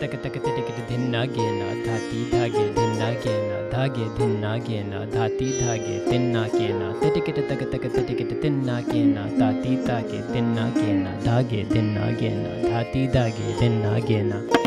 तक तक तिक धिन्ना गेना धाती धागे धिन्ना गेना धागे धिन्ना गेना धाती धागे तिन्ना केना तिटिक तक तक तिटिक तिन्ना केना ताती ताके तिन्ना केना धागे धिन्ना गेना धाती धागे धिन्ना गेना